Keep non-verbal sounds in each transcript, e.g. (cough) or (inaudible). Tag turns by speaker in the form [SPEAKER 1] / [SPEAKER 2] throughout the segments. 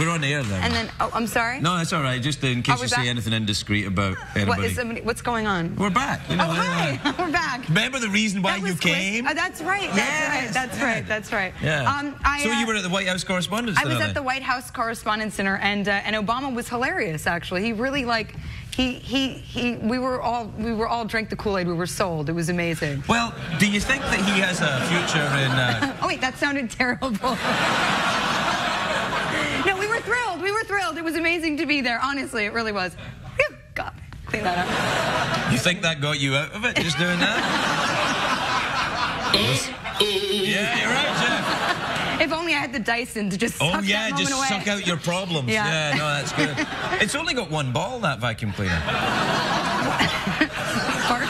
[SPEAKER 1] We're on air then.
[SPEAKER 2] And then, oh, I'm sorry.
[SPEAKER 1] no, that's all right. Just in case
[SPEAKER 2] Are we
[SPEAKER 1] you say anything indiscreet about anybody.
[SPEAKER 2] What is somebody? What's going on?
[SPEAKER 1] We're back. You know,
[SPEAKER 2] Oh, hi. (laughs) We're back.
[SPEAKER 1] Remember the reason why you came?
[SPEAKER 2] Oh, that's right. That's
[SPEAKER 1] Yes,
[SPEAKER 2] right. That's
[SPEAKER 1] yeah.
[SPEAKER 2] right. That's right.
[SPEAKER 1] Yeah.
[SPEAKER 2] Um, I,
[SPEAKER 1] so
[SPEAKER 2] uh,
[SPEAKER 1] you were at the White House Correspondents'
[SPEAKER 2] I was at the? White House Correspondents' Center, and uh, and Obama was hilarious. Actually, he really like he he he. We were all we were all drank the Kool Aid. We were sold. It was amazing.
[SPEAKER 1] Well, do you think that he has a future in? Uh, (laughs)
[SPEAKER 2] Oh wait, that sounded terrible. (laughs) were thrilled. We were thrilled. It was amazing to be there. Honestly, it really was. Phew, God, clean that up.
[SPEAKER 1] you think that got you out of it? Just doing that? yeah, you're right, Jeff.
[SPEAKER 2] If only I had the Dyson to just oh, suck
[SPEAKER 1] Oh yeah,
[SPEAKER 2] that
[SPEAKER 1] just
[SPEAKER 2] away.
[SPEAKER 1] suck out your problems.
[SPEAKER 2] Yeah.
[SPEAKER 1] Yeah, no, that's good. (laughs) it's only got one ball that vacuum cleaner.
[SPEAKER 2] Bark.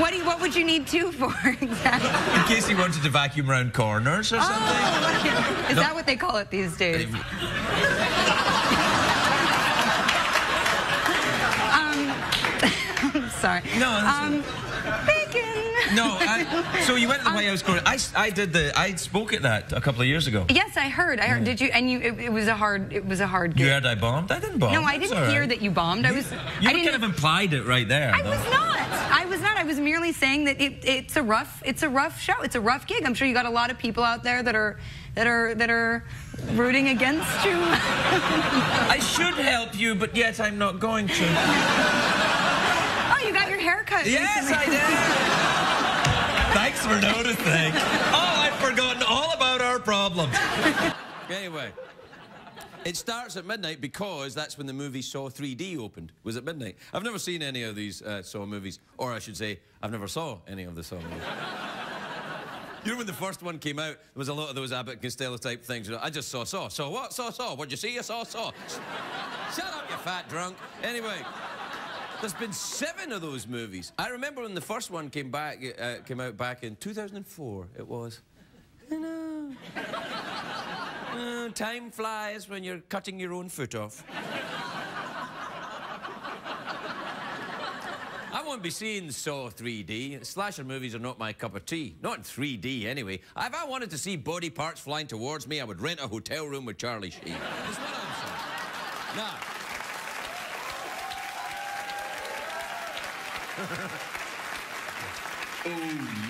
[SPEAKER 2] What do you, what would you need two for (laughs) exactly?
[SPEAKER 1] In case he wanted to vacuum around corners or something.
[SPEAKER 2] Oh, is that what they call it these days? (laughs) (laughs) Um, sorry.
[SPEAKER 1] No,
[SPEAKER 2] Um.
[SPEAKER 1] No, I, (laughs) so you went to the White House um, Corner. I, I did the. I spoke at that a couple of years ago.
[SPEAKER 2] Yes, I heard. I heard. Did you? And you? It, it was a hard. It was a hard.
[SPEAKER 1] You heard I bombed? I didn't bomb.
[SPEAKER 2] No, I
[SPEAKER 1] That's
[SPEAKER 2] didn't
[SPEAKER 1] all
[SPEAKER 2] hear
[SPEAKER 1] right.
[SPEAKER 2] that you bombed. I was.
[SPEAKER 1] You
[SPEAKER 2] I didn't.
[SPEAKER 1] kind of implied it right there.
[SPEAKER 2] I
[SPEAKER 1] though.
[SPEAKER 2] was not. I was not. I was merely saying that it, it's a rough. It's a rough show. It's a rough gig. I'm sure you got a lot of people out there that are that are that are rooting against you. (laughs)
[SPEAKER 1] I should help you, but yet I'm not going to. (laughs)
[SPEAKER 2] oh, you got your hair cut.
[SPEAKER 1] yes,
[SPEAKER 2] recently.
[SPEAKER 1] I did. Thanks for noticing. Oh, I'd forgotten all about our problems. Anyway. It starts at midnight because that's when the movie Saw 3D opened. Was at midnight. I've never seen any of these uh, Saw movies, or I should say, I've never saw any of the Saw movies. You know when the first one came out, there was a lot of those Abbott and Costello type things. I just saw Saw. Saw what? Saw Saw. What'd you see? You saw Saw. Shut up, you fat drunk. Anyway, there's been seven of those movies. I remember when the first one came back, uh, came out back in 2004. It was. I know. Uh, time flies when you're cutting your own foot off. I won't be seeing Saw 3D. Slasher movies are not my cup of tea. Not in 3D, anyway. If I wanted to see body parts flying towards me, I would rent a hotel room with Charlie Sheen. That's what I'm saying. Now. Oh,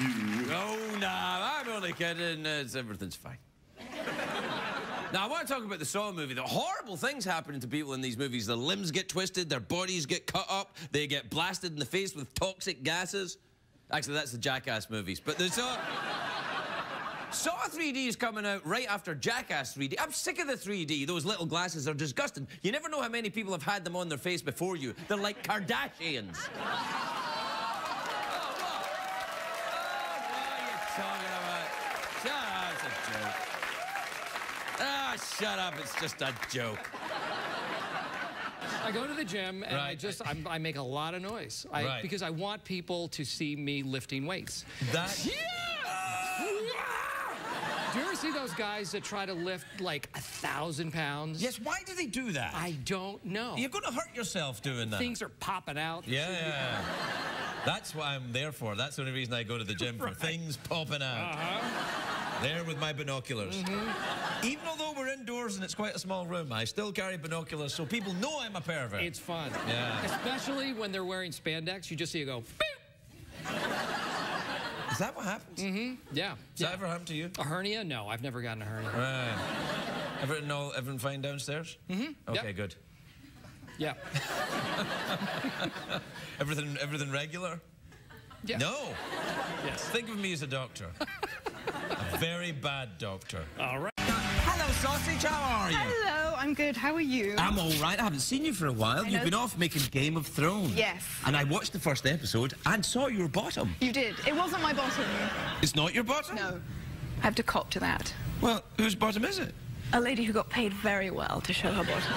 [SPEAKER 1] you. Oh, no, I'm only kidding. It's, everything's fine. (laughs) Now, I want to talk about the Saw movie. The horrible things happening to people in these movies. Their limbs get twisted, their bodies get cut up, they get blasted in the face with toxic gases. Actually, that's the Jackass movies. But the Saw... Saw 3D is coming out right after Jackass 3D. I'm sick of the 3D. Those little glasses are disgusting. You never know how many people have had them on their face before you. They're like Kardashians. Oh, what? Oh, what are you talking about? Shut up, it's a joke. Ah, shut up, it's just a joke.
[SPEAKER 3] I go to the gym and I just I'm, I make a lot of noise I,
[SPEAKER 1] Right.
[SPEAKER 3] because I want people to see me lifting weights.
[SPEAKER 1] That... (laughs) Yeah!
[SPEAKER 3] Do you ever see those guys that try to lift like a thousand pounds?
[SPEAKER 1] Yes, why do they do that?
[SPEAKER 3] I don't know.
[SPEAKER 1] You're going to hurt yourself doing that.
[SPEAKER 3] Things are popping out.
[SPEAKER 1] Yeah, yeah. That's what I'm there for. That's the only reason I go to the gym for things popping out. There with my binoculars. Although we're indoors and it's quite a small room, I still carry binoculars so people know I'm a pervert.
[SPEAKER 3] It's fun.
[SPEAKER 1] Yeah.
[SPEAKER 3] Especially when they're wearing spandex. You just see it go.
[SPEAKER 1] Is that what happens? Mm-hmm.
[SPEAKER 3] Yeah.
[SPEAKER 1] Does
[SPEAKER 3] yeah.
[SPEAKER 1] that ever happen to you?
[SPEAKER 3] A hernia? No, I've never gotten a hernia.
[SPEAKER 1] Right. Everything all everything fine downstairs? Mm-hmm. Okay,
[SPEAKER 3] Yep.
[SPEAKER 1] good.
[SPEAKER 3] Yeah. (laughs)
[SPEAKER 1] Everything everything regular?
[SPEAKER 3] Yeah.
[SPEAKER 1] No.
[SPEAKER 3] Yes.
[SPEAKER 1] Think of me as a doctor. a very bad doctor.
[SPEAKER 3] All right.
[SPEAKER 1] Hello, sausage. How are you?
[SPEAKER 4] Hello, I'm good. How are you?
[SPEAKER 1] I'm all right. I haven't seen you for a while. You've
[SPEAKER 4] know.
[SPEAKER 1] been off making Game of Thrones.
[SPEAKER 4] Yes.
[SPEAKER 1] And I watched the first episode and saw your bottom.
[SPEAKER 4] you did. It wasn't my bottom.
[SPEAKER 1] It's not your bottom?
[SPEAKER 4] No. I have to cop to that.
[SPEAKER 1] Well, whose bottom is it?
[SPEAKER 4] A lady who got paid very well to show her bottom.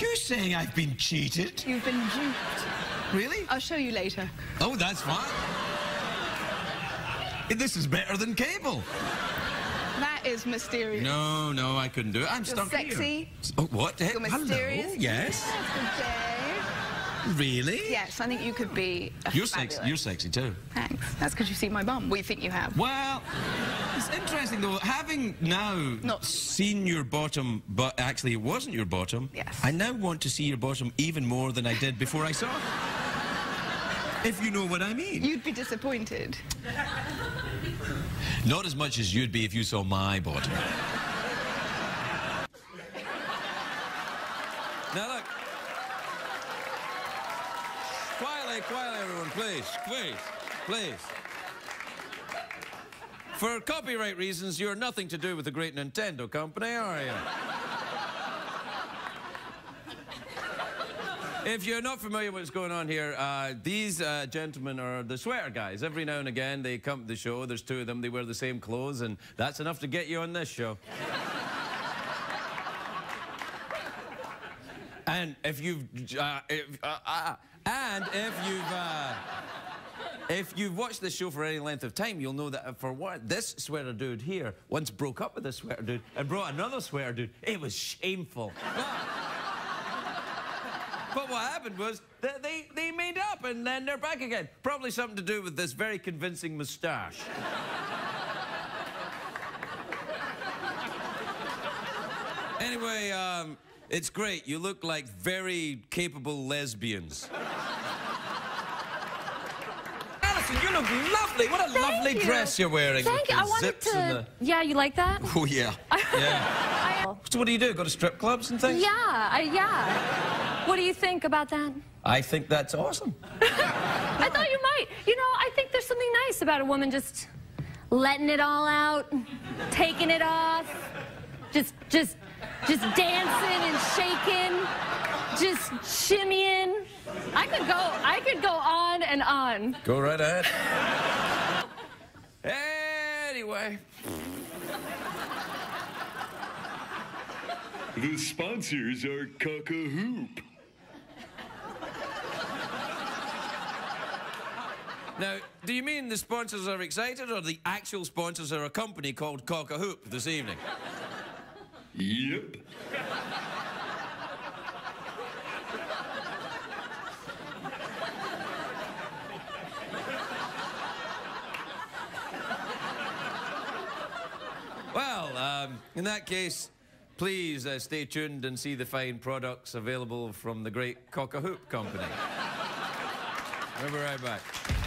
[SPEAKER 1] You saying I've been cheated?
[SPEAKER 4] You've been duped.
[SPEAKER 1] Really?
[SPEAKER 4] I'll show you later.
[SPEAKER 1] Oh, that's fine. This is better than cable.
[SPEAKER 4] That is mysterious.
[SPEAKER 1] No, no, I couldn't do it. I'm
[SPEAKER 4] You're
[SPEAKER 1] stuck
[SPEAKER 4] sexy.
[SPEAKER 1] here. Oh, what?
[SPEAKER 4] You're
[SPEAKER 1] Hello.
[SPEAKER 4] mysterious.
[SPEAKER 1] Yes. Really?
[SPEAKER 4] Yes, I think you could be
[SPEAKER 1] You're sexy. You're sexy too.
[SPEAKER 4] Thanks. That's because you see my bum. We think you have.
[SPEAKER 1] Well, it's interesting though. Having now
[SPEAKER 4] Not-
[SPEAKER 1] seen your bottom, but actually it wasn't your bottom.
[SPEAKER 4] Yes.
[SPEAKER 1] I now want to see your bottom even more than I did before I saw it. If you know what I mean.
[SPEAKER 4] You'd be disappointed.
[SPEAKER 1] Not as much as you'd be if you saw my bottom. now look. Quietly, quietly, everyone, please, please, please. For copyright reasons, you're nothing to do with the great Nintendo company, are you? If you're not familiar with what's going on here, uh, these uh, gentlemen are the sweater guys. Every now and again, they come to the show. There's two of them. They wear the same clothes, and that's enough to get you on this show. (laughs) and if you've, uh, if, uh, uh, and if you've. Uh, if you've watched this show for any length of time, you'll know that for what this sweater dude here once broke up with this sweater dude and brought another sweater dude. It was shameful. But, what happened was that they, they made up and then they're back again. Probably something to do with this very convincing moustache. (laughs) anyway, um, it's great. You look like very capable lesbians. Alison, you look lovely. What a
[SPEAKER 5] Thank
[SPEAKER 1] lovely
[SPEAKER 5] you.
[SPEAKER 1] dress you're wearing.
[SPEAKER 5] Thank you. I wanted to.
[SPEAKER 1] the-
[SPEAKER 5] Yeah, you like that?
[SPEAKER 1] Oh, yeah. (laughs) Yeah.
[SPEAKER 5] I,
[SPEAKER 1] so what do you do? Go to strip clubs and things?
[SPEAKER 5] yeah, I, yeah. What do you think about that?
[SPEAKER 1] I think that's awesome. (laughs)
[SPEAKER 5] I thought you might. You know, I think there's something nice about a woman just letting it all out, taking it off, just, just, just dancing and shaking, just shimmying. I could go, I could go on and on.
[SPEAKER 1] Go right ahead. anyway.
[SPEAKER 6] The sponsors are Cock a Hoop.
[SPEAKER 1] Now, do you mean the sponsors are excited or the actual sponsors are a company called Cock a Hoop this evening?
[SPEAKER 6] Yep.
[SPEAKER 1] Well, um, in that case, please uh, stay tuned and see the fine products available from the great Cock a Hoop Company. we'll be right back.